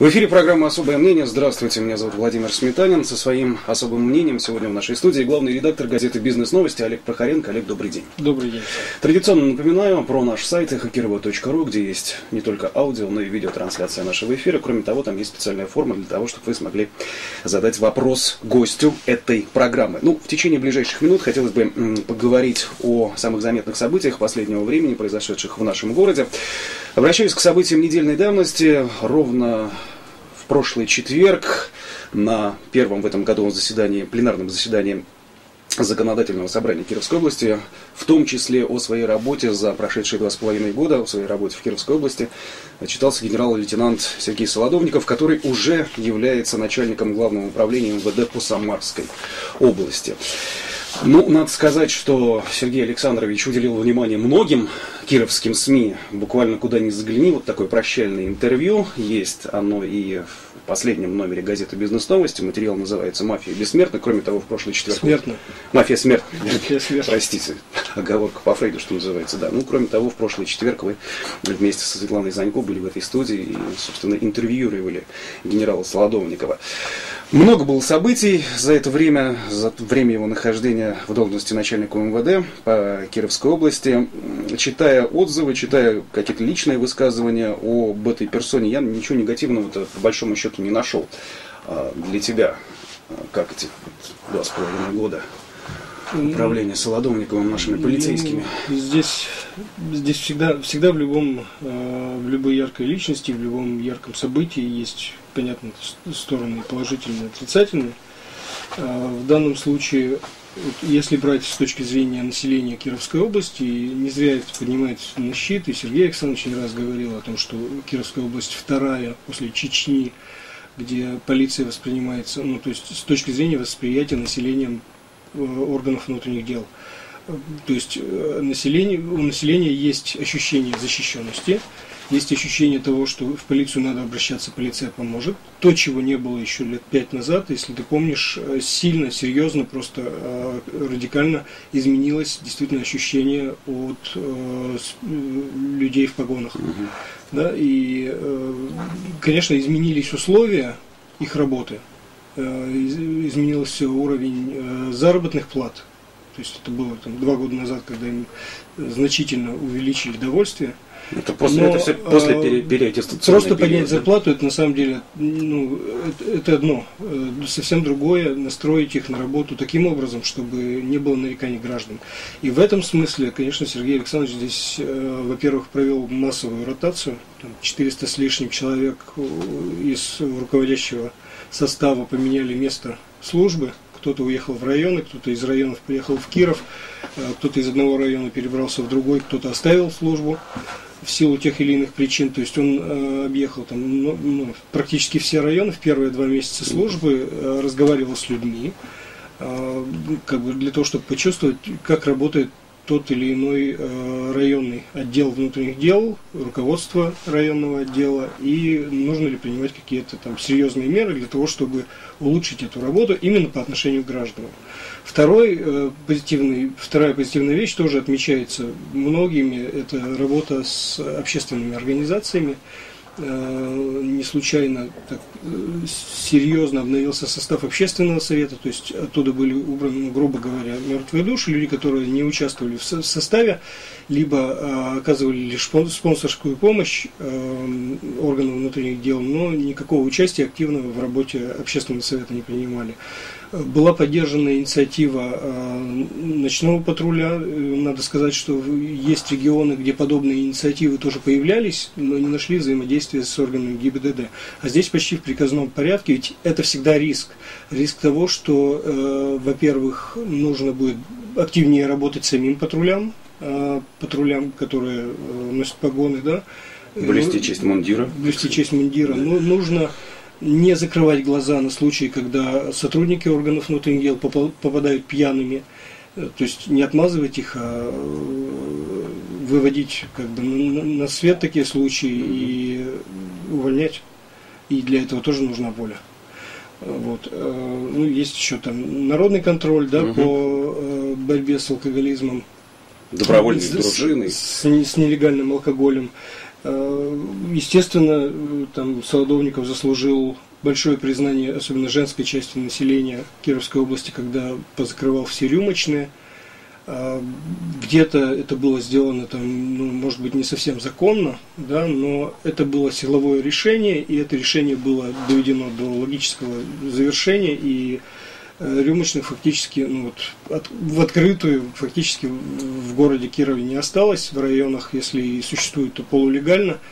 В эфире программа «Особое мнение». Здравствуйте, меня зовут Владимир Сметанин. Со своим особым мнением сегодня в нашей студии главный редактор газеты «Бизнес-новости» Олег Прохоренко. Олег, добрый день. Добрый день. Традиционно напоминаю про наш сайт хакирова.ру, где есть не только аудио, но и видеотрансляция нашего эфира. Кроме того, там есть специальная форма для того, чтобы вы смогли задать вопрос гостю этой программы. Ну, в течение ближайших минут хотелось бы поговорить о самых заметных событиях последнего времени, произошедших в нашем городе. Обращаюсь к событиям недельной давности. Ровно прошлый четверг на первом в этом году заседании, пленарном заседании законодательного собрания Кировской области, в том числе о своей работе за прошедшие два с половиной года, о своей работе в Кировской области, читался генерал-лейтенант Сергей Солодовников, который уже является начальником главного управления МВД по Самарской области. Ну, надо сказать, что Сергей Александрович уделил внимание многим кировским СМИ. Буквально куда ни загляни, вот такое прощальное интервью. Есть оно и в последнем номере газеты «Бизнес-новости». Материал называется «Мафия бессмертна». Кроме того, в прошлый четверг... Смертна. Мафия смертна. Мафия смертна. Простите, оговорка по Фрейду, что называется, да. Ну, кроме того, в прошлый четверг вы вместе со Светланой Занько были в этой студии и, собственно, интервьюировали генерала Солодовникова. Много было событий за это время, за время его нахождения в должности начальника МВД по Кировской области. Читая отзывы, читая какие-то личные высказывания об этой персоне, я ничего негативного по большому счету не нашел. А для тебя, как эти два с половиной года управления Солодовниковым нашими полицейскими? Здесь, здесь всегда, всегда в, любом, э, в любой яркой личности, в любом ярком событии есть понятно, стороны положительные и отрицательные. А, в данном случае, если брать с точки зрения населения Кировской области, не зря это поднимается на щит, и Сергей Александрович не раз говорил о том, что Кировская область вторая после Чечни, где полиция воспринимается, ну, то есть с точки зрения восприятия населением э, органов внутренних дел. То есть э, население, у населения есть ощущение защищенности, есть ощущение того, что в полицию надо обращаться, полиция поможет. То, чего не было еще лет пять назад, если ты помнишь, э, сильно, серьезно, просто э, радикально изменилось действительно ощущение от э, людей в погонах. Угу. Да, и, конечно, изменились условия их работы, изменился уровень заработных плат. То есть это было там, два года назад, когда им значительно увеличили довольствие – это после, Но, это все после э, переаттестационного Просто поднять зарплату, это на самом деле, ну, это, это одно. Э, совсем другое, настроить их на работу таким образом, чтобы не было нареканий граждан. И в этом смысле, конечно, Сергей Александрович здесь, э, во-первых, провел массовую ротацию. Там 400 с лишним человек из руководящего состава поменяли место службы кто-то уехал в районы, кто-то из районов приехал в Киров, кто-то из одного района перебрался в другой, кто-то оставил службу в силу тех или иных причин. То есть он э, объехал там ну, ну, практически все районы в первые два месяца службы, э, разговаривал с людьми, э, как бы для того, чтобы почувствовать, как работает тот или иной э, районный отдел внутренних дел, руководство районного отдела, и нужно ли принимать какие-то там серьезные меры для того, чтобы улучшить эту работу именно по отношению к гражданам. Второй, э, позитивный, вторая позитивная вещь тоже отмечается многими, это работа с общественными организациями, не случайно так э, серьезно обновился состав общественного совета, то есть оттуда были убраны, ну, грубо говоря, мертвые души, люди, которые не участвовали в составе, либо э, оказывали лишь спонсорскую помощь органам внутренних дел, но никакого участия активного в работе общественного совета не принимали. Была поддержана инициатива э, ночного патруля. Э, надо сказать, что есть регионы, где подобные инициативы тоже появлялись, но не нашли взаимодействия с органами ГИБДД. А здесь почти в приказном порядке, ведь это всегда риск. Риск того, что, э, во-первых, нужно будет активнее работать самим патрулям, патрулям, которые носят погоны, да. Блюсти честь мундира. Блюсти честь мундира. Ну, нужно не закрывать глаза на случаи, когда сотрудники органов внутренних дел попадают пьяными, э, то есть не отмазывать их, а э, выводить как бы на свет такие случаи и увольнять. И для этого тоже нужна воля. Вот. Э, ну, есть еще там народный контроль да, угу. по борьбе с алкоголизмом. добровольной с, дружиной. С, с нелегальным алкоголем. Естественно, там Солодовников заслужил большое признание, особенно женской части населения Кировской области, когда позакрывал все рюмочные. А, где-то это было сделано, там, ну, может быть, не совсем законно, да, но это было силовое решение, и это решение было доведено до логического завершения, и э, рюмочных фактически ну, вот, от, в открытую фактически в городе Кирове не осталось, в районах, если и существует, то полулегально –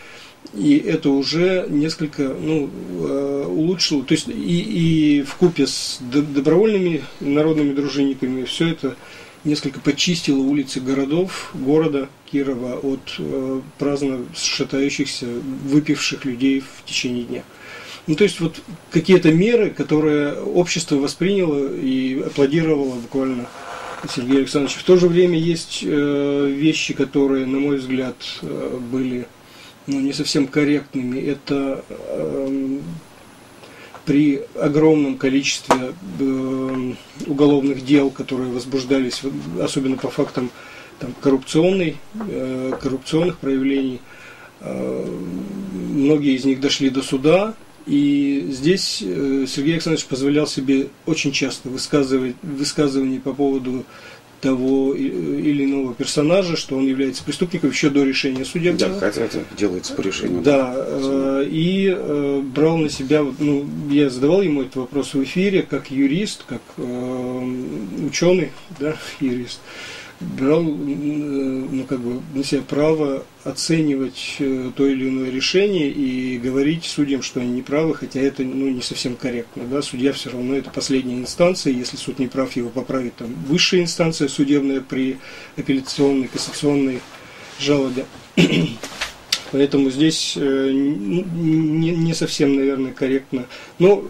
и это уже несколько ну, э, улучшило, то есть и, и в купе с добровольными народными дружинниками все это несколько почистило улицы городов, города Кирова от э, праздно шатающихся, выпивших людей в течение дня. Ну, то есть вот какие-то меры, которые общество восприняло и аплодировало буквально Сергею Александровичу. В то же время есть э, вещи, которые, на мой взгляд, э, были ну, не совсем корректными. Это э, при огромном количестве э, уголовных дел, которые возбуждались, особенно по фактам там, коррупционной, э, коррупционных проявлений, э, многие из них дошли до суда, и здесь э, Сергей Александрович позволял себе очень часто высказывать высказывания по поводу того или иного персонажа, что он является преступником еще до решения судебного. Да, хотя это делается по решению. Да, э, и э, брал на себя, ну, я задавал ему этот вопрос в эфире, как юрист, как э, ученый, да, юрист. Э, брал ну, как бы, на себя право оценивать э, то или иное решение и говорить судьям, что они неправы, хотя это ну, не совсем корректно. Да? Судья все равно это последняя инстанция, если суд не прав, его поправит там высшая инстанция судебная при апелляционной, кассационной жалобе. Поэтому здесь э, не совсем, наверное, корректно. Но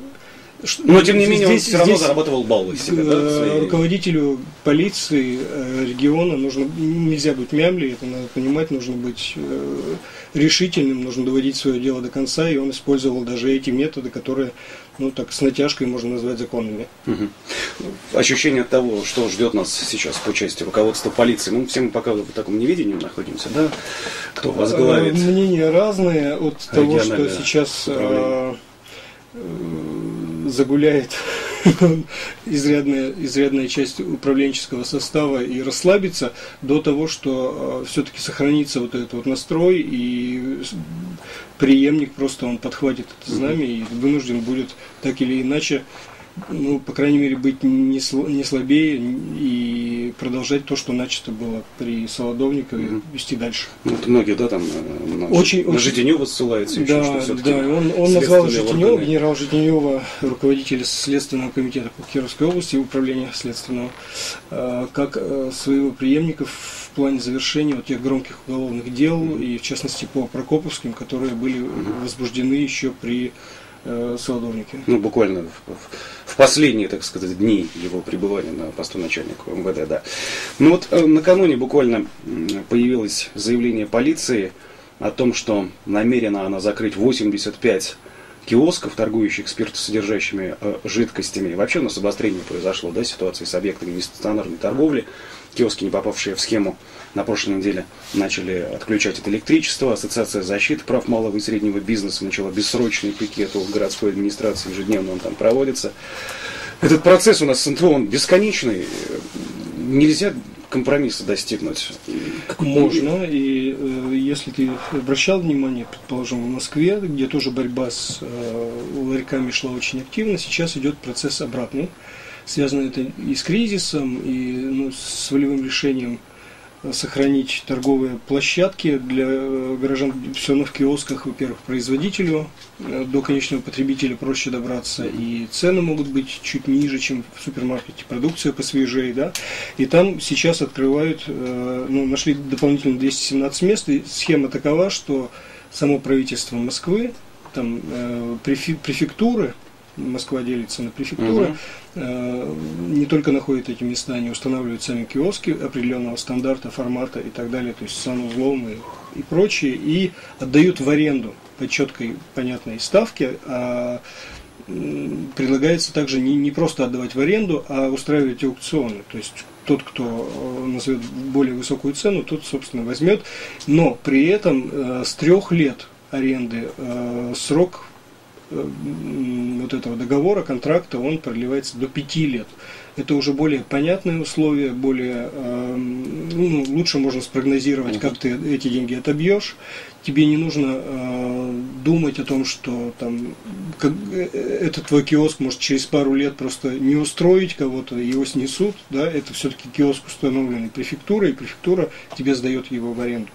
но, тем не менее, здесь, он все равно зарабатывал баллы себе, да, э, свои... Руководителю полиции э, региона нужно, нельзя быть мямли, это надо понимать, нужно быть э, решительным, нужно доводить свое дело до конца, и он использовал даже эти методы, которые, ну, так, с натяжкой можно назвать законными. Угу. Ощущение того, что ждет нас сейчас по части руководства полиции, ну, все мы пока в таком невидении находимся, да? Кто возглавит? Мнения разные от того, что сейчас загуляет изрядная, изрядная часть управленческого состава и расслабиться до того, что э, все-таки сохранится вот этот вот настрой и преемник просто он подхватит это знамя и вынужден будет так или иначе ну, по крайней мере, быть не, не слабее и продолжать то, что начато было при Солодовникове, mm-hmm. вести дальше. Ну, вот многие, да, там э, на, очень, на очень... Житинева ссылаются да, еще, Да, он, он назвал Житинева, органы... генерал Житинева, руководитель Следственного комитета по Кировской области, управления следственного, э, как э, своего преемника в плане завершения вот тех громких уголовных дел, mm-hmm. и в частности по Прокоповским, которые были mm-hmm. возбуждены еще при Солодовнике. Ну, буквально последние, так сказать, дни его пребывания на посту начальника МВД, да. Ну вот э, накануне буквально появилось заявление полиции о том, что намерена она закрыть 85 киосков, торгующих спиртосодержащими э, жидкостями. вообще у нас обострение произошло, да, ситуации с объектами нестационарной торговли. Киоски, не попавшие в схему, на прошлой неделе начали отключать от электричества. Ассоциация защиты прав малого и среднего бизнеса начала бессрочный пикет у городской администрации, ежедневно он там проводится. Этот процесс у нас он бесконечный. Нельзя компромисса достигнуть? Можно, и э, если ты обращал внимание, предположим, в Москве, где тоже борьба с э, ларьками шла очень активно, сейчас идет процесс обратный. Связано это и с кризисом, и ну, с волевым решением сохранить торговые площадки для э, горожан. Все равно в киосках, во-первых, производителю э, до конечного потребителя проще добраться, и цены могут быть чуть ниже, чем в супермаркете, продукция посвежее, да, и там сейчас открывают, э, ну, нашли дополнительно 217 мест, и схема такова, что само правительство Москвы, там префектуры, Москва делится на префектуры, угу. не только находят эти места, они устанавливают сами киоски определенного стандарта, формата и так далее, то есть санузлом и, и прочее, и отдают в аренду по четкой, понятной ставке, а предлагается также не, не просто отдавать в аренду, а устраивать аукционы. То есть тот, кто назовет более высокую цену, тот, собственно, возьмет. Но при этом с трех лет аренды срок вот этого договора, контракта, он продлевается до пяти лет. Это уже более понятные условия, более ну, лучше можно спрогнозировать, как ты эти деньги отобьешь. Тебе не нужно э, думать о том, что там как, э, этот твой киоск может через пару лет просто не устроить кого-то, его снесут. Да? Это все-таки киоск, установленный префектурой, и префектура тебе сдает его в аренду.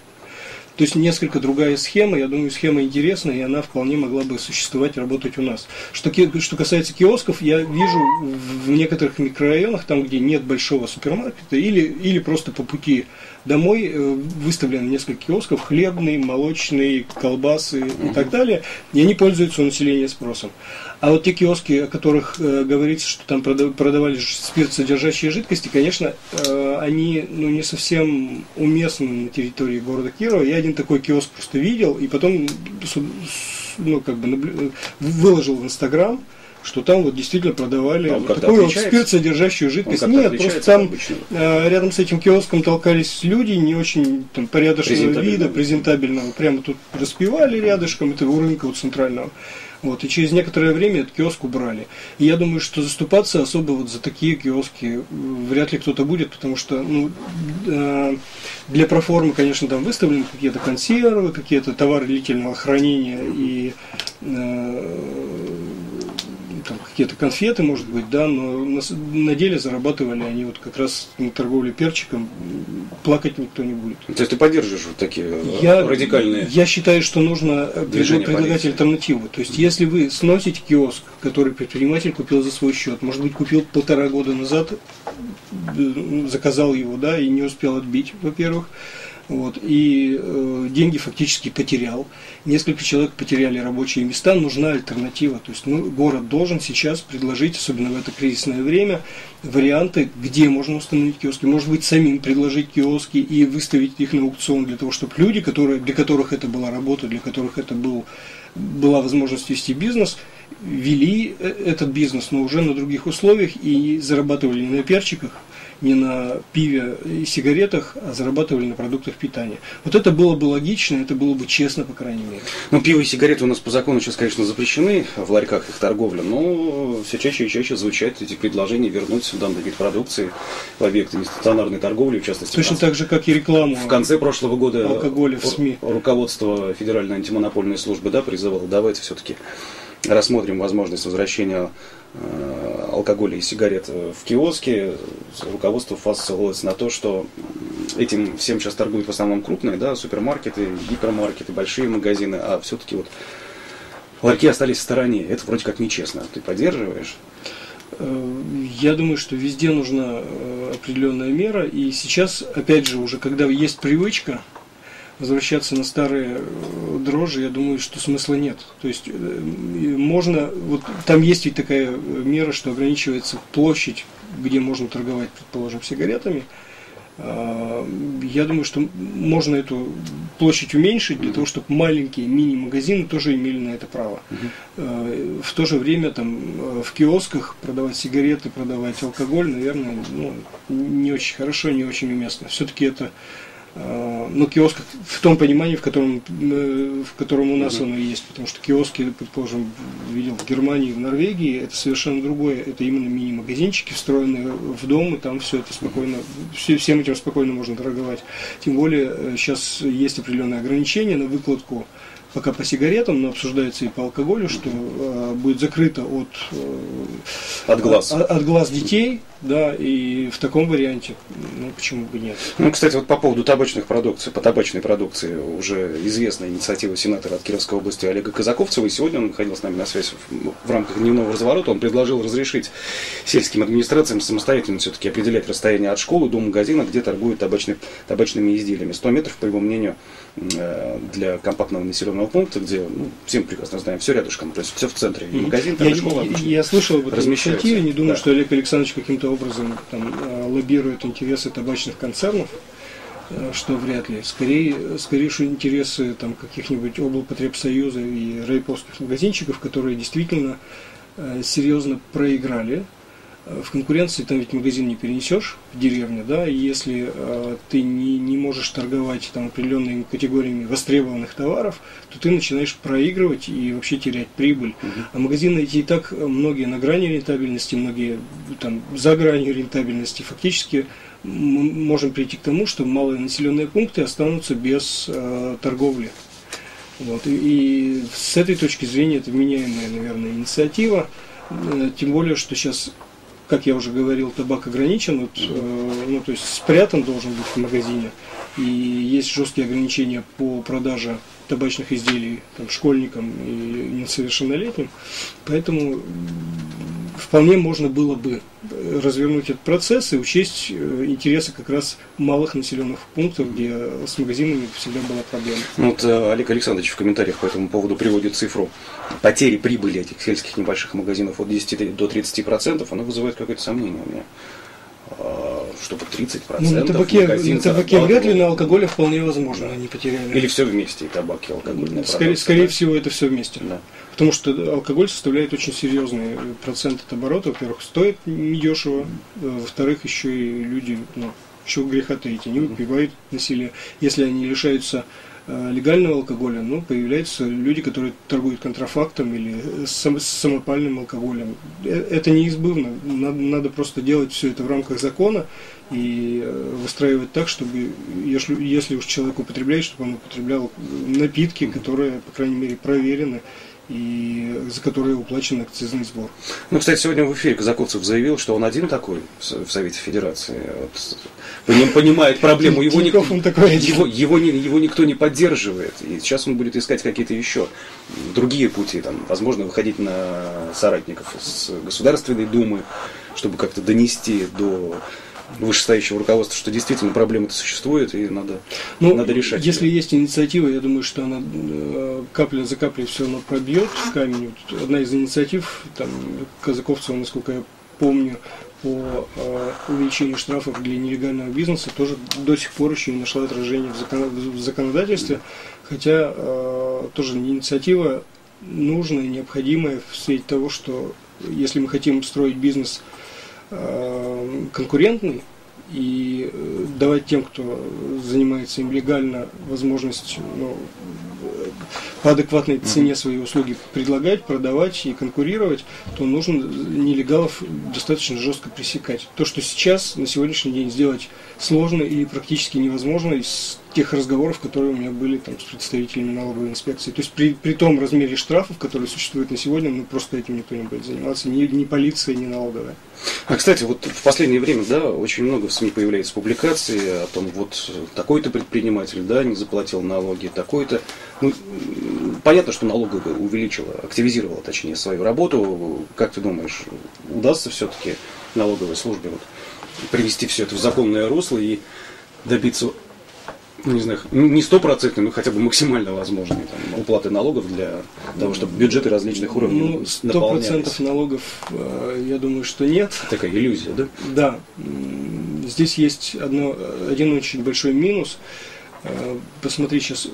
То есть несколько другая схема, я думаю, схема интересная, и она вполне могла бы существовать, работать у нас. Что, что касается киосков, я вижу в некоторых микрорайонах, там, где нет большого супермаркета, или, или просто по пути домой э, выставлено несколько киосков, хлебный, молочный, колбасы и так далее, и они пользуются у населения спросом. А вот те киоски, о которых э, говорится, что там продавали спирт, содержащие жидкости, конечно, э, они ну, не совсем уместны на территории города Кирова. Я один такой киоск просто видел, и потом ну, как бы, наблю... выложил в Инстаграм что там вот действительно продавали вот такую вот спирт, содержащую жидкость. Нет, просто там э, рядом с этим киоском толкались люди не очень там, порядочного вида, презентабельного. Прямо тут распивали рядышком, это у рынка у центрального. Вот, и через некоторое время этот киоск убрали. И я думаю, что заступаться особо вот за такие киоски вряд ли кто-то будет, потому что ну, э, для проформы, конечно, там выставлены какие-то консервы, какие-то товары длительного хранения и э, там какие-то конфеты, может быть, да, но на, на деле зарабатывали они вот как раз на торговле перчиком, плакать никто не будет. То есть ты поддерживаешь вот такие э, я, радикальные Я считаю, что нужно предлагать альтернативу. То есть если вы сносите киоск, который предприниматель купил за свой счет, может быть, купил полтора года назад, э, заказал его, да, и не успел отбить, во-первых, вот, и э, деньги фактически потерял. Несколько человек потеряли рабочие места, нужна альтернатива. То есть ну, город должен сейчас предложить, особенно в это кризисное время, варианты, где можно установить киоски. Может быть, самим предложить киоски и выставить их на аукцион для того, чтобы люди, которые, для которых это была работа, для которых это был, была возможность вести бизнес, вели э, этот бизнес, но уже на других условиях и зарабатывали не на перчиках, не на пиве и сигаретах, а зарабатывали на продуктах питания. Вот это было бы логично, это было бы честно, по крайней мере. Ну, пиво и сигареты у нас по закону сейчас, конечно, запрещены в ларьках их торговля, но все чаще и чаще звучат эти предложения вернуть данный вид продукции в объекты нестационарной торговли, в частности. Точно так же, как и рекламу. В конце прошлого года алкоголя в СМИ. руководство Федеральной антимонопольной службы да, призывало, давайте все-таки рассмотрим возможность возвращения алкоголя и сигарет в киоске. Руководство ФАС ссылалось на то, что этим всем сейчас торгуют в основном крупные, да, супермаркеты, гипермаркеты, большие магазины, а все-таки вот ларьки остались в стороне. Это вроде как нечестно. Ты поддерживаешь? Э, я думаю, что везде нужна э, определенная мера. И сейчас, опять же, уже когда есть привычка, возвращаться на старые э, дрожжи, я думаю, что смысла нет. То есть э, можно, вот там есть ведь такая э, мера, что ограничивается площадь, где можно торговать, предположим, сигаретами. А, я думаю, что можно эту площадь уменьшить для того, чтобы маленькие мини-магазины тоже имели на это право. А, в то же время там в киосках продавать сигареты, продавать алкоголь, наверное, ну, не очень хорошо, не очень уместно. Все-таки это ну, киоск в том понимании, в котором, э, в котором у нас mm-hmm. оно есть. Потому что киоски, предположим, видел в Германии, в Норвегии, это совершенно другое. Это именно мини-магазинчики, встроенные в дом, и там все это спокойно, все, всем этим спокойно можно торговать. Тем более, сейчас э, есть определенные ограничения на выкладку пока по сигаретам, но обсуждается и по алкоголю, что э, будет закрыто от, э, от, глаз. От, от глаз детей, да, и в таком варианте, ну почему бы нет. Ну, кстати, вот по поводу табачных продукций, по табачной продукции уже известная инициатива сенатора от Кировской области Олега Казаковцева, и сегодня он ходил с нами на связь в, в рамках дневного разворота, он предложил разрешить сельским администрациям самостоятельно все-таки определять расстояние от школы до магазина, где торгуют табачный, табачными изделиями. 100 метров, по его мнению, для компактного населенного пункта, где, ну, всем прекрасно знаем, все рядышком, то есть все в центре, и магазин, там, я, школа. Я, я слышал об этом инициативе, не думаю, да. что Олег Александрович каким-то образом там, э, лоббирует интересы табачных концернов, э, что вряд ли. Скорее, скорее что интересы там, каких-нибудь облпотребсоюза и райповских магазинчиков, которые действительно серьезно проиграли в конкуренции там ведь магазин не перенесешь в деревне, да, и если э, ты не, не можешь торговать там определенными категориями востребованных товаров, то ты начинаешь проигрывать и вообще терять прибыль. Угу. А магазины эти и так многие на грани рентабельности, многие там за гранью рентабельности. Фактически мы можем прийти к тому, что малые населенные пункты останутся без э, торговли. Вот. И, и с этой точки зрения это меняемая, наверное, инициатива. Э, тем более, что сейчас как я уже говорил, табак ограничен, вот, э, ну, то есть спрятан должен быть в магазине. И есть жесткие ограничения по продаже табачных изделий там, школьникам и несовершеннолетним. Поэтому вполне можно было бы развернуть этот процесс и учесть э, интересы как раз малых населенных пунктов, где с магазинами всегда была проблема. Ну, вот э, Олег Александрович в комментариях по этому поводу приводит цифру потери прибыли этих сельских небольших магазинов от 10 до 30 процентов, она вызывает какое-то сомнение у меня а, чтобы 30% ну, на табаке, на табаке вряд ли, на алкоголе вполне возможно, они потеряли. Или все вместе, и табак, и алкоголь. Скорее, скорее всего, это все вместе. Да. Потому что алкоголь составляет очень серьезный процент от оборота. Во-первых, стоит недешево, во-вторых, еще и люди, ну, еще греха таить, они выпивают на селе. Если они лишаются э, легального алкоголя, ну, появляются люди, которые торгуют контрафактом или сам, самопальным алкоголем. Э, это неизбывно. Надо, надо просто делать все это в рамках закона и э, выстраивать так, чтобы, если, если уж человек употребляет, чтобы он употреблял напитки, которые, по крайней мере, проверены и за которые уплачен акцизный сбор. Ну, кстати, сегодня в эфире Казаковцев заявил, что он один такой в Совете Федерации. Вот, понимает проблему, его, ник... его, его, его никто не поддерживает. И сейчас он будет искать какие-то еще другие пути. Там, возможно, выходить на соратников из Государственной Думы, чтобы как-то донести до вышестоящего руководства, что действительно проблема-то существует и надо, ну, надо решать. Если ее. есть инициатива, я думаю, что она э, капля за каплей все равно пробьет камень. Вот одна из инициатив, там, Казаковцева, насколько я помню, по э, увеличению штрафов для нелегального бизнеса тоже до сих пор еще не нашла отражения в, закон, в законодательстве, хотя э, тоже инициатива нужная, необходимая в свете того, что если мы хотим строить бизнес Э, конкурентный и э, давать тем, кто занимается им легально, возможность ну, по адекватной цене свои услуги предлагать, продавать и конкурировать, то нужно нелегалов достаточно жестко пресекать. То, что сейчас, на сегодняшний день, сделать сложно или практически невозможно из тех разговоров, которые у меня были там, с представителями налоговой инспекции. То есть при, при том размере штрафов, которые существуют на сегодня, ну просто этим никто не будет заниматься, ни, ни полиция, ни налоговая. А, кстати, вот в последнее время, да, очень много в СМИ появляется публикации о том, вот такой-то предприниматель, да, не заплатил налоги, такой-то. Ну, понятно, что налоговая увеличила, активизировала, точнее, свою работу. Как ты думаешь, удастся все-таки налоговой службе вот, привести все это в законное русло и добиться ну, не знаю, не стопроцентной, но хотя бы максимально возможной там, уплаты налогов для того, чтобы бюджеты различных уровней ну, сто процентов налогов, э, я думаю, что нет. Такая иллюзия, да? Да. Здесь есть одно, один очень большой минус. Э, посмотри сейчас э,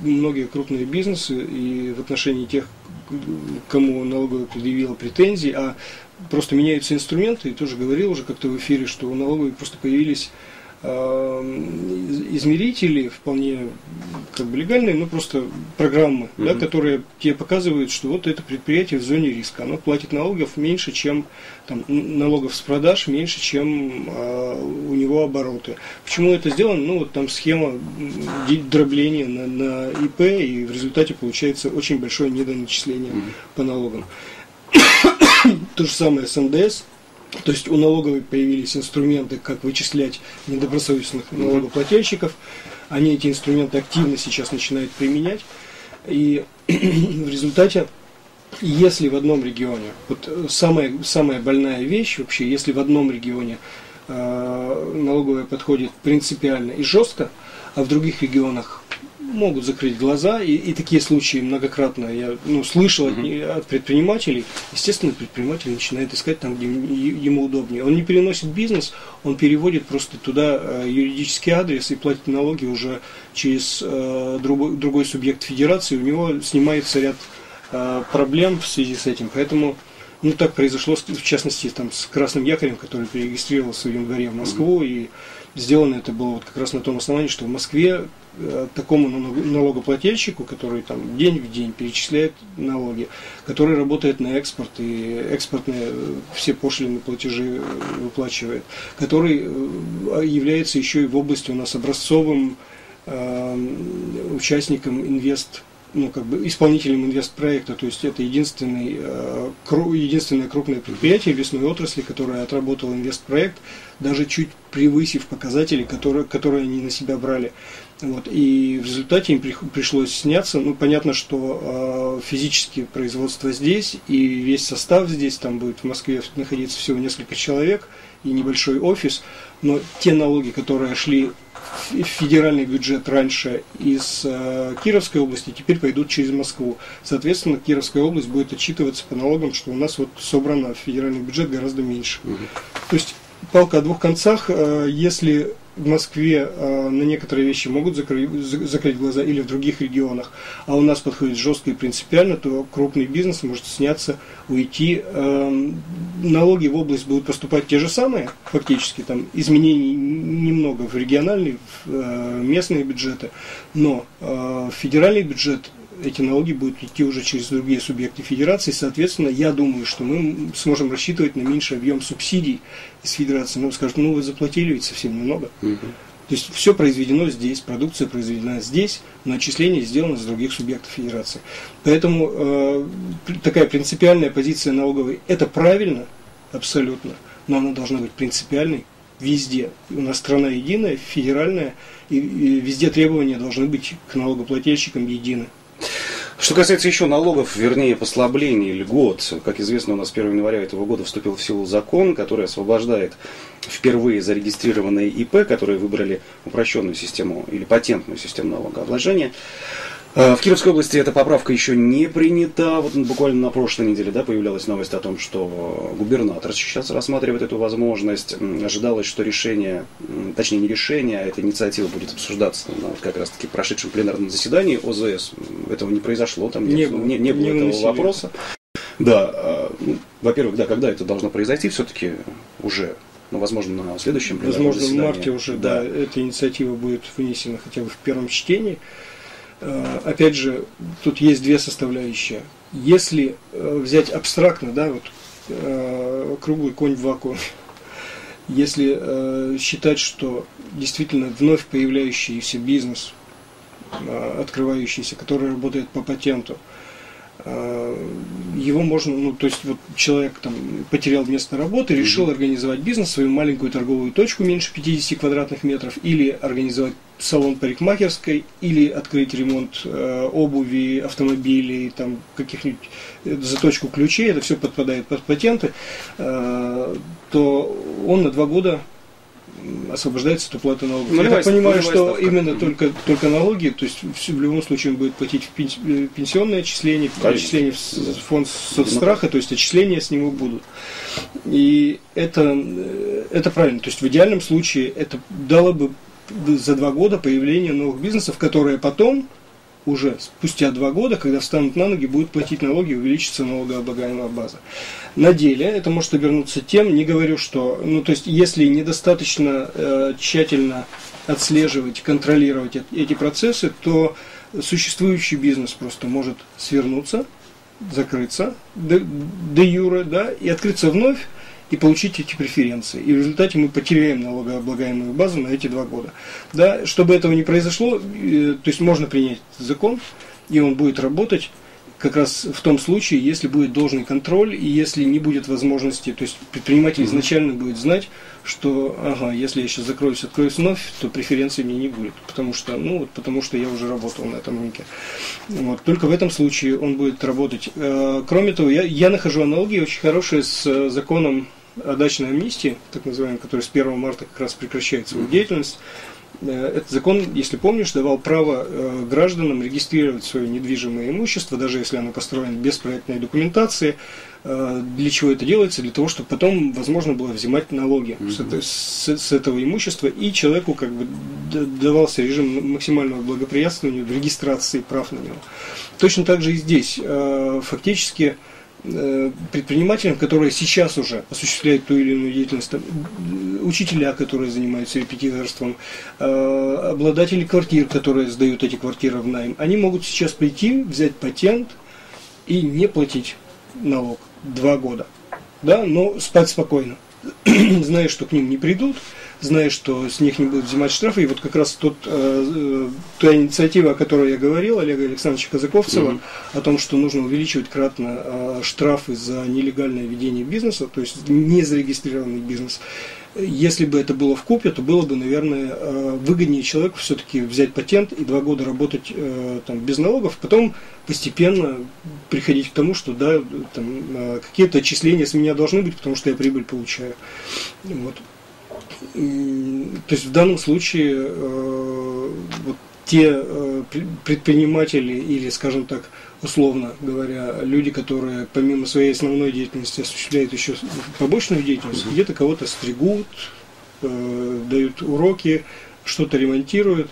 многие крупные бизнесы и в отношении тех, кому налоговая предъявила претензии, а просто меняются инструменты, и тоже говорил уже как-то в эфире, что у налоговой просто появились измерители вполне как бы легальные, но просто программы, mm-hmm. да, которые тебе показывают, что вот это предприятие в зоне риска, оно платит налогов меньше, чем там, налогов с продаж меньше, чем э, у него обороты. Почему это сделано? Ну вот там схема дробления на, на ИП, и в результате получается очень большое недоначисление mm-hmm. по налогам. То же самое с НДС. То есть у налоговой появились инструменты, как вычислять недобросовестных налогоплательщиков. Они эти инструменты активно сейчас начинают применять. И в результате, если в одном регионе, вот самая, самая больная вещь вообще, если в одном регионе э, налоговая подходит принципиально и жестко, а в других регионах могут закрыть глаза, и, и такие случаи многократно я ну, слышал от, от предпринимателей. Естественно, предприниматель начинает искать там, где ему удобнее. Он не переносит бизнес, он переводит просто туда э, юридический адрес и платит налоги уже через э, другой, другой субъект федерации. У него снимается ряд э, проблем в связи с этим. Поэтому Ну, так произошло, в частности, там, с Красным Якорем, который перерегистрировался в январе в Москву, mm-hmm. и сделано это было вот как раз на том основании, что в Москве такому налогоплательщику, который там день в день перечисляет налоги, который работает на экспорт и экспортные э, все пошлины платежи э, выплачивает, который является еще и в области у нас образцовым э, участником инвест ну, как бы исполнителем инвестпроекта, то есть это единственный, э, кру, единственное крупное предприятие весной отрасли, которое отработало инвестпроект, даже чуть превысив показатели, которые, которые они на себя брали. Вот, и в результате им пришлось сняться. Ну, понятно, что э, физически производство здесь, и весь состав здесь, там будет в Москве находиться всего несколько человек, и небольшой офис, но те налоги, которые шли в федеральный бюджет раньше из э, Кировской области, теперь пойдут через Москву. Соответственно, Кировская область будет отчитываться по налогам, что у нас вот собрано в федеральный бюджет гораздо меньше. Угу. То есть палка о двух концах. Э, если в Москве э, на некоторые вещи могут закрыть, закрыть глаза или в других регионах, а у нас подходит жестко и принципиально, то крупный бизнес может сняться, уйти. Э, налоги в область будут поступать те же самые, фактически, там изменений немного в региональные, в э, местные бюджеты, но федеральный бюджет эти налоги будут идти уже через другие субъекты федерации. Соответственно, я думаю, что мы сможем рассчитывать на меньший объем субсидий из федерации. Нам скажут, ну вы заплатили ведь совсем немного. Угу. То есть все произведено здесь, продукция произведена здесь, но отчисления сделаны с других субъектов федерации. Поэтому э, такая принципиальная позиция налоговой – это правильно, абсолютно, но она должна быть принципиальной везде. У нас страна единая, федеральная, и, и везде требования должны быть к налогоплательщикам едины. Что касается еще налогов, вернее послаблений, льгот, как известно, у нас 1 января этого года вступил в силу закон, который освобождает впервые зарегистрированные ИП, которые выбрали упрощенную систему или патентную систему налогообложения, в Кировской области эта поправка еще не принята. Вот буквально на прошлой неделе да, появлялась новость о том, что губернатор сейчас рассматривает эту возможность. Ожидалось, что решение, точнее не решение, а эта инициатива будет обсуждаться на вот как раз таки прошедшем пленарном заседании ОЗС. Этого не произошло, там не, не, не, не было не этого вопроса. Да, а, ну, во-первых, да, когда это должно произойти, все-таки уже ну, возможно, на следующем Возможно, в марте уже да. Да, эта инициатива будет вынесена хотя бы в первом чтении. Э, опять же, тут есть две составляющие. Если э, взять абстрактно, да, вот э, круглый конь в вакууме, если считать, что действительно вновь появляющийся бизнес, открывающийся, который работает по патенту, его можно, ну, то есть вот человек там потерял место работы, решил mm-hmm. организовать бизнес, свою маленькую торговую точку меньше 50 квадратных метров, или организовать салон парикмахерской или открыть ремонт э, обуви, автомобилей, там каких-нибудь э, заточку ключей, это все подпадает под патенты, э, то он на два года освобождается от уплаты налогов. Ну, Я так понимаю, что ставка. именно только, только налоги, то есть все, в любом случае он будет платить в э, пенсионное отчисление, отчисление в фонд соцстраха, то есть отчисления с него будут. И это, э, это правильно. То есть в идеальном случае это дало бы за два года появления новых бизнесов, которые потом, уже спустя два года, когда встанут на ноги, будут платить налоги, увеличится налогооблагаемая база. На деле это может обернуться тем, не говорю, что, ну то есть если недостаточно э, тщательно отслеживать, контролировать эти процессы, то существующий бизнес просто может свернуться, закрыться де, де юре, да, и открыться вновь, и получить эти преференции. И в результате мы потеряем налогооблагаемую базу на эти два года. Да, чтобы этого не произошло, э, то есть можно принять закон, и он будет работать как раз в том случае, если будет должный контроль и если не будет возможности, то есть предприниматель изначально будет знать, что, ага, если я сейчас закроюсь, откроюсь вновь, то преференции мне не будет, потому что, ну, вот, потому что я уже работал на этом рынке. Вот, только в этом случае он будет работать. Э, кроме того, я, я нахожу аналогии очень хорошие с э, законом дачной амнистии, так называемый, который с 1 марта как раз прекращает свою деятельность, э, этот закон, если помнишь, давал право э, гражданам регистрировать свое недвижимое имущество, даже если оно построено без проектной документации. Э, для чего это делается? Для того, чтобы потом возможно было взимать налоги mm-hmm. с, с, с этого имущества, и человеку как бы давался режим максимального благоприятствования в регистрации прав на него. Точно так же и здесь. Фактически предпринимателям, которые сейчас уже осуществляют ту или иную деятельность, учителя, которые занимаются репетиторством, обладатели квартир, которые сдают эти квартиры в найм, они могут сейчас прийти, взять патент и не платить налог два года. Да, но спать спокойно, зная, что к ним не придут, зная, что с них не будут взимать штрафы. И вот как раз тот, э, э та инициатива, о которой я говорил, Олега Александровича Казаковцева, mm о том, что нужно увеличивать кратно э, штрафы за нелегальное ведение бизнеса, то есть незарегистрированный бизнес. Если бы это было в купе, то было бы, наверное, э, выгоднее человеку все-таки взять патент и два года работать э, там, без налогов, потом постепенно приходить к тому, что да, там, какие-то отчисления с меня должны быть, потому что я прибыль получаю. Вот. То есть в данном случае э, вот те э, предприниматели или, скажем так, условно говоря, люди, которые помимо своей основной деятельности осуществляют еще побочную деятельность, угу. где-то кого-то стригут, э, дают уроки, что-то ремонтируют,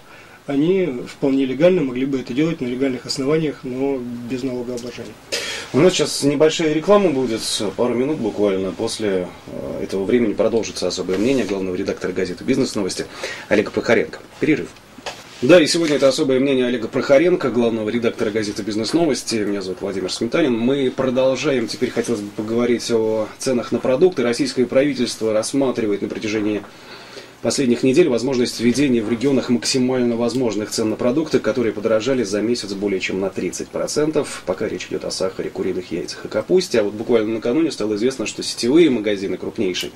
они вполне легально могли бы это делать на легальных основаниях, но без налогообложения. У нас сейчас небольшая реклама будет, пару минут буквально. После э, этого времени продолжится особое мнение главного редактора газеты «Бизнес-новости» Олега Прохоренко. Перерыв. Да, и сегодня это особое мнение Олега Прохоренко, главного редактора газеты «Бизнес-новости». Меня зовут Владимир Сметанин. Мы продолжаем. Теперь хотелось бы поговорить о ценах на продукты. Российское правительство рассматривает на протяжении последних недель возможность введения в регионах максимально возможных цен на продукты, которые подорожали за месяц более чем на 30%. Пока речь идет о сахаре, куриных яйцах и капусте. А вот буквально накануне стало известно, что сетевые магазины крупнейшие,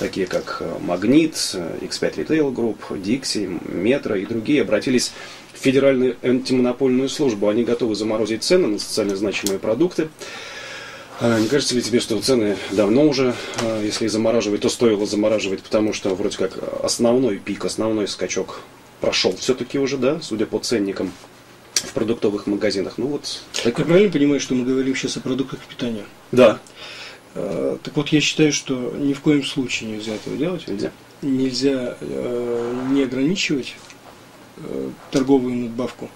такие как э, Магнит, X5 Retail Group, Dixie, Метро и другие, обратились в Федеральную антимонопольную службу. Они готовы заморозить цены на социально значимые продукты. А, не кажется ли тебе, что цены давно уже, а, если замораживать, то стоило замораживать, потому что вроде как основной пик, основной скачок прошел все-таки уже, да, судя по ценникам в продуктовых магазинах. Ну вот. Так... Ты правильно понимаешь, что мы говорим сейчас о продуктах питания? Да. А, так вот, я считаю, что ни в коем случае нельзя этого делать. Нельзя. Нельзя э, не ограничивать э, торговую надбавку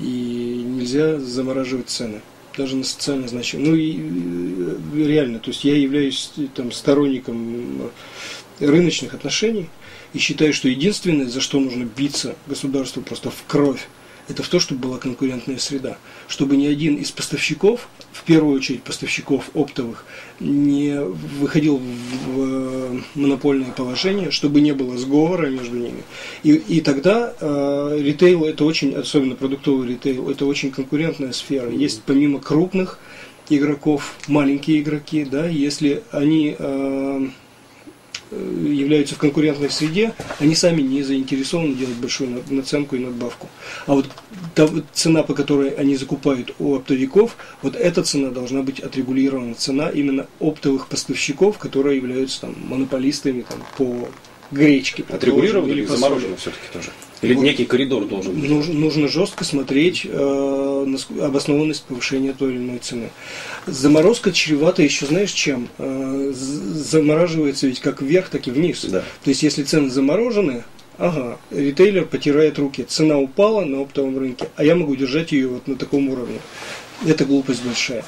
и нельзя замораживать цены даже на социально значимые. Ну и реально, то есть я являюсь там сторонником рыночных отношений и считаю, что единственное, за что нужно биться государству просто в кровь, это в то, чтобы была конкурентная среда. Чтобы ни один из поставщиков, в первую очередь поставщиков оптовых, не выходил в монопольное положение, чтобы не было сговора между ними. И, и тогда э, ритейл это очень, особенно продуктовый ритейл, это очень конкурентная сфера. Есть помимо крупных игроков маленькие игроки, да, если они э, Э, являются в конкурентной среде, они сами не заинтересованы делать большую наценку и надбавку. А вот та цена, по которой они закупают у оптовиков, вот эта цена должна быть отрегулирована. Цена именно оптовых поставщиков, которые являются там, монополистами там, по гречке. Отрегулировано или заморожено все-таки тоже? Или вот, некий коридор должен быть? Нужно, нужно жестко смотреть э, на обоснованность повышения той или иной цены. Заморозка чревата еще знаешь чем? Э, замораживается ведь как вверх, так и вниз. Да. То есть если цены заморожены, ага, ритейлер потирает руки, цена упала на оптовом рынке, а я могу держать ее вот на таком уровне. Это глупость большая.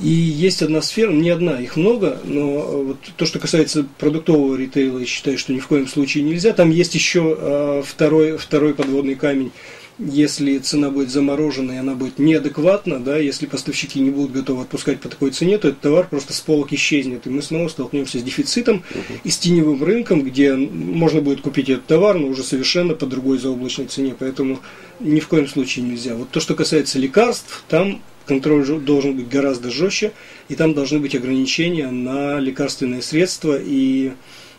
И есть одна сфера, не одна, их много, но вот то, что касается продуктового ритейла, я считаю, что ни в коем случае нельзя. Там есть еще э, второй, второй подводный камень. Если цена будет заморожена и она будет неадекватна, да, если поставщики не будут готовы отпускать по такой цене, то этот товар просто с полок исчезнет. И мы снова столкнемся с дефицитом uh-huh. и с теневым рынком, где можно будет купить этот товар, но уже совершенно по другой заоблачной цене. Поэтому ни в коем случае нельзя. Вот то, что касается лекарств, там контроль должен быть гораздо жестче, и там должны быть ограничения на лекарственные средства, и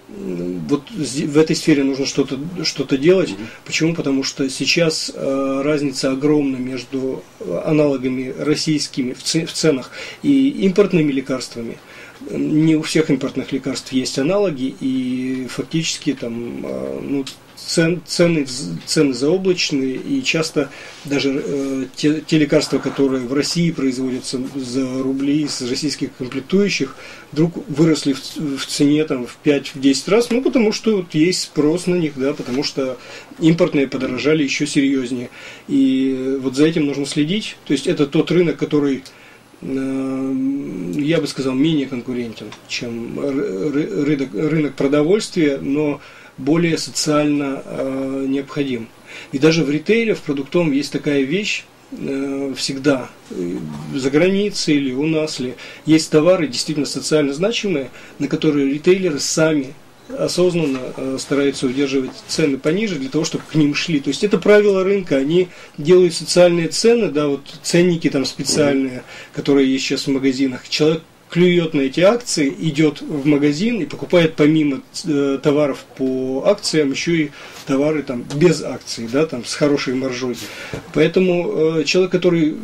вот в этой сфере нужно что-то что делать. Mm-hmm. Почему? Потому что сейчас э, разница огромна между аналогами российскими в ценах и импортными лекарствами. Не у всех импортных лекарств есть аналоги, и фактически там, э, ну, цен, цены, цены заоблачные, и часто даже э, те, те лекарства, которые в России производятся за рубли из российских комплектующих, вдруг выросли в, в цене там, в 5-10 раз, ну потому что вот, есть спрос на них, да, потому что импортные подорожали еще серьезнее. И вот за этим нужно следить. То есть это тот рынок, который я бы сказал, менее конкурентен, чем рынок продовольствия, но более социально э, необходим. И даже в ритейле, в продуктовом есть такая вещь, э, всегда э, за границей или у нас ли есть товары действительно социально значимые, на которые ритейлеры сами осознанно э, стараются удерживать цены пониже для того, чтобы к ним шли. То есть это правило рынка, они делают социальные цены, да, вот ценники там специальные, которые есть сейчас в магазинах. Человек клюет на эти акции, идет в магазин и покупает помимо э, товаров по акциям еще и товары там без акций, да, там с хорошей маржой. Поэтому э, человек, который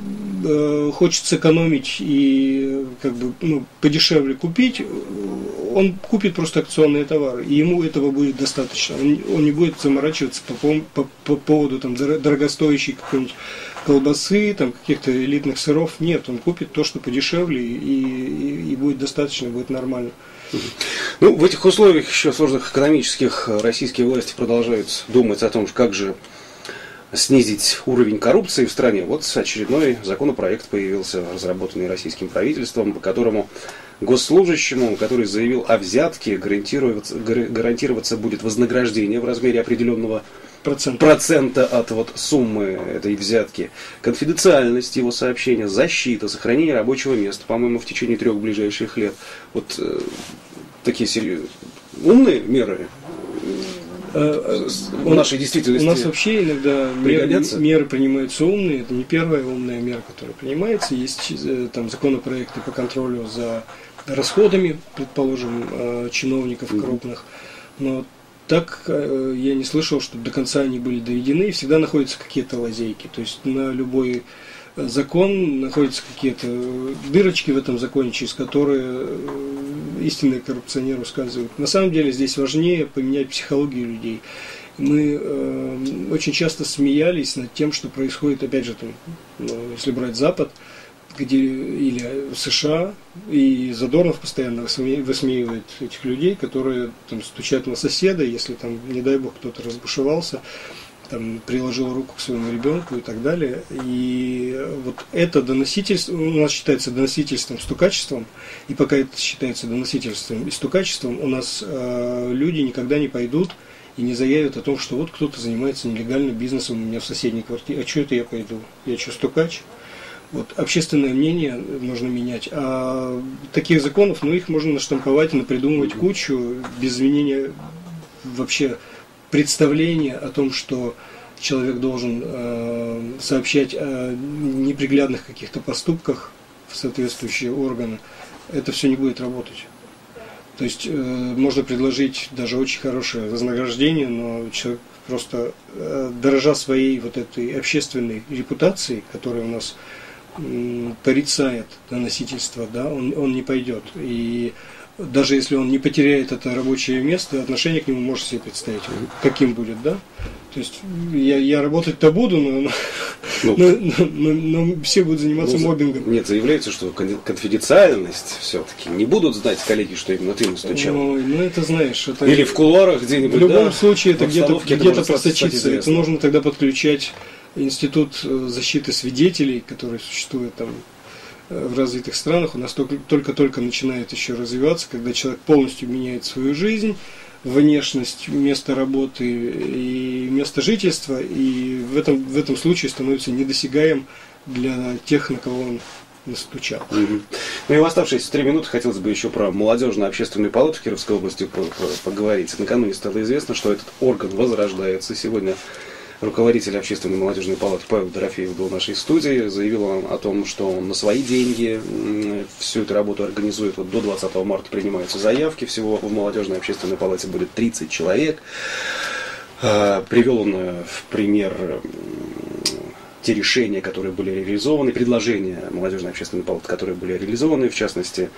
э, хочет сэкономить и как бы ну, подешевле купить, он купит просто акционные товары, и ему этого будет достаточно. Он, он не будет заморачиваться по, по, по поводу там, дорогостоящей какой-нибудь колбасы, там, каких-то элитных сыров. Нет, он купит то, что подешевле, и, и, и будет достаточно, будет нормально. Ну, в этих условиях еще сложных экономических российские власти продолжают думать о том, как же снизить уровень коррупции в стране. Вот очередной законопроект появился, разработанный российским правительством, по которому госслужащему, который заявил о взятке, гарантироваться, гарантироваться будет вознаграждение в размере определенного процента. процента от вот суммы этой взятки, конфиденциальность его сообщения, защита, сохранение рабочего места, по-моему, в течение трех ближайших лет. Вот э, такие серьезные, умные меры э, в нашей действительности. У нас вообще иногда меры, меры принимаются умные. Это не первая умная мера, которая принимается. Есть э, там законопроекты по контролю за расходами, предположим, э, чиновников крупных. Но так э, я не слышал, что до конца они были доведены, и всегда находятся какие-то лазейки. То есть на любой э, закон находятся какие-то дырочки в этом законе, через которые э, истинные коррупционеры ускальзывают. На самом деле здесь важнее поменять психологию людей. Мы э, очень часто смеялись над тем, что происходит, опять же, там, ну, если брать Запад, э, где или США, и Задорнов постоянно высмеивает этих людей, которые там стучат на соседа, если там, не дай бог, кто-то разбушевался, там, приложил руку к своему ребенку и так далее. И вот это доносительство, у нас считается доносительством, стукачеством, и пока это считается доносительством и стукачеством, у нас э, люди никогда не пойдут и не заявят о том, что вот кто-то занимается нелегальным бизнесом у меня в соседней квартире. А что это я пойду? Я что, стукач? Вот, общественное мнение нужно менять. А таких законов, ну, их можно наштамповать и напридумывать кучу без изменения вообще представления о том, что человек должен э, сообщать о неприглядных каких-то поступках в соответствующие органы. Это все не будет работать. То есть э, можно предложить даже очень хорошее вознаграждение, но человек просто э, дорожа своей вот этой общественной репутацией, которая у нас порицает доносительство, да, он, он не пойдет. И даже если он не потеряет это рабочее место, отношение к нему можно себе представить, каким будет, да? То есть я, я работать-то буду, но, ну, но, но, но, но все будут заниматься ну, мобингом. Нет, заявляется, что конфиденциальность все-таки не будут знать коллеги, что именно ты настучал. Ой, ну это знаешь. Это, Или в кулуарах где-нибудь. В любом да, случае это где-то где просочится. Это нужно тогда подключать институт э, защиты свидетелей, который существует там э, в развитых странах, у нас только-только начинает еще развиваться, когда человек полностью меняет свою жизнь, внешность, место работы и место жительства, и в этом, в этом случае становится недосягаем для тех, на кого он настучал. Угу. Ну и в оставшиеся три минуты хотелось бы еще про молодежную общественную палату в Кировской области поговорить. Накануне стало известно, что этот орган возрождается. Сегодня руководитель общественной молодежной палаты Павел Дорофеев был в нашей студии, заявил о том, что он на свои деньги всю эту работу организует. Вот до 20 марта принимаются заявки, всего в молодежной общественной палате будет 30 человек. А, привел он э, в пример те решения, которые были реализованы, предложения молодежной общественной палаты, которые были реализованы, в частности,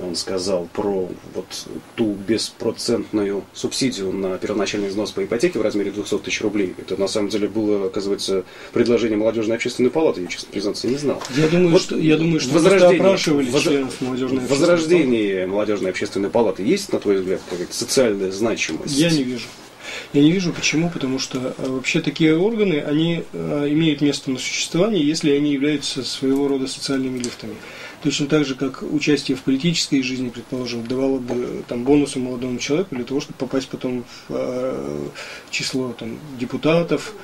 он сказал про вот ту беспроцентную субсидию на первоначальный взнос по ипотеке в размере 200 тысяч рублей. Это на самом деле было, оказывается, предложение молодежной общественной палаты, я, честно признаться, не знал. Я думаю, вот что, я думаю, что возрождение, опрашивали воз, членов молодежной В возрождении молодежной общественной палаты есть, на твой взгляд, какая-то социальная значимость? Я не вижу. Я не вижу почему, потому что э, вообще такие органы, они э, имеют место на существование, если они являются своего рода социальными лифтами. Точно так же, как участие в политической жизни, предположим, давало бы там бонусы молодому человеку для того, чтобы попасть потом в э, число там, депутатов,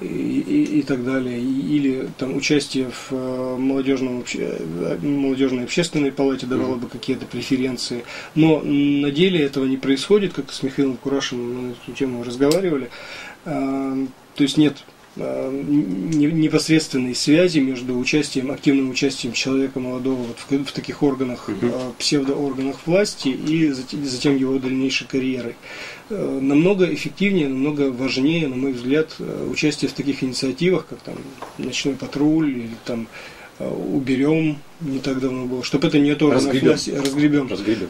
и, и, и так далее, или там участие в э, молодежном, э, молодежной общественной палате давало бы какие-то преференции, но на деле этого не происходит, как с Михаилом Курашиным мы на эту тему разговаривали, а, то есть нет непосредственной связи между участием, активным участием человека молодого вот в, в таких органах, угу. псевдоорганах власти и затем, его дальнейшей карьерой. Э, намного эффективнее, намного важнее, на мой взгляд, участие в таких инициативах, как там ночной патруль или там уберем, не так давно было, чтобы это не от органов разгребем. власти, разгребем. разгребем.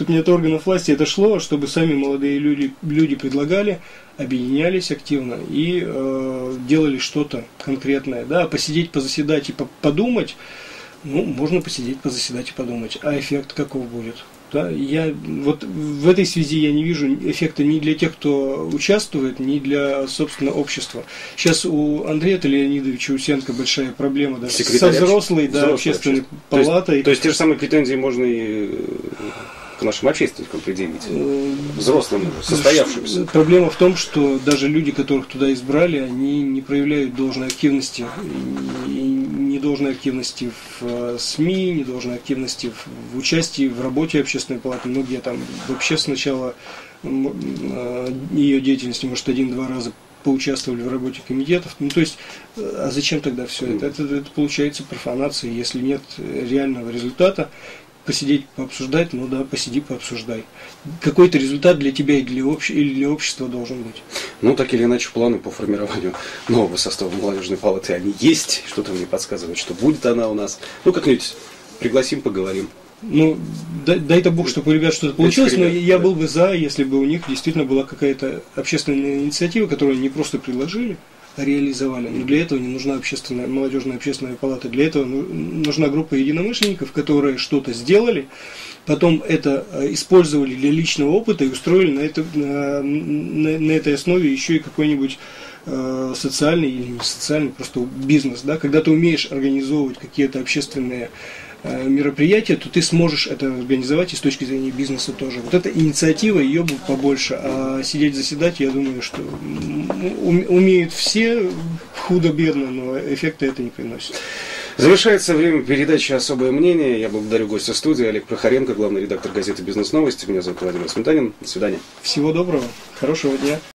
Чтобы от органов власти это шло, чтобы сами молодые люди, люди предлагали, объединялись активно и э, делали что-то конкретное. Да, посидеть, позаседать и подумать, ну, можно посидеть, позаседать и подумать. А эффект каков будет? Да, я вот в этой связи я не вижу эффекта ни для тех, кто участвует, ни для, собственно, общества. Сейчас у Андрея Леонидовича Усенко большая проблема да, со взрослой, да, общественной палатой. То есть, то есть те же самые претензии можно и к нашим общественникам предъявить, взрослым, состоявшимся. Проблема в том, что даже люди, которых туда избрали, они не проявляют должной активности, не должной активности в э, СМИ, не должной активности в участии в работе общественной палаты. Многие там вообще сначала э, ее деятельности, может, один-два раза поучаствовали в работе комитетов. Ну, то есть, э, а зачем тогда все это? Это, это получается профанация, если нет реального результата посидеть, пообсуждать, ну да, посиди, пообсуждай. Какой-то результат для тебя и для, общ... или для общества должен быть. Ну, так или иначе, планы по формированию нового состава молодежной палаты, они есть. Что-то мне подсказывает, что будет она у нас. Ну, как-нибудь пригласим, поговорим. Ну, дай, дай-то Бог, чтобы у ребят что-то получилось, но я был бы за, если бы у них действительно была какая-то общественная инициатива, которую они просто предложили, реализовали. Но для этого не нужна общественная, молодежная общественная палата. Для этого нужна группа единомышленников, которые что-то сделали, потом это э, использовали для личного опыта и устроили на, это, на, на, на этой основе еще и какой-нибудь э, социальный или не социальный, просто бизнес. Да? Когда ты умеешь организовывать какие-то общественные Э, мероприятие, то ты сможешь это организовать и с точки зрения бизнеса тоже. Вот эта инициатива, ее бы побольше, а сидеть заседать, я думаю, что умеют все худо-бедно, но эффекта это не приносит. Завершается время передачи «Особое мнение». Я благодарю гостя студии Олег Прохоренко, главный редактор газеты «Бизнес-новости». Меня зовут Владимир Сметанин. До свидания. Всего доброго. Хорошего дня.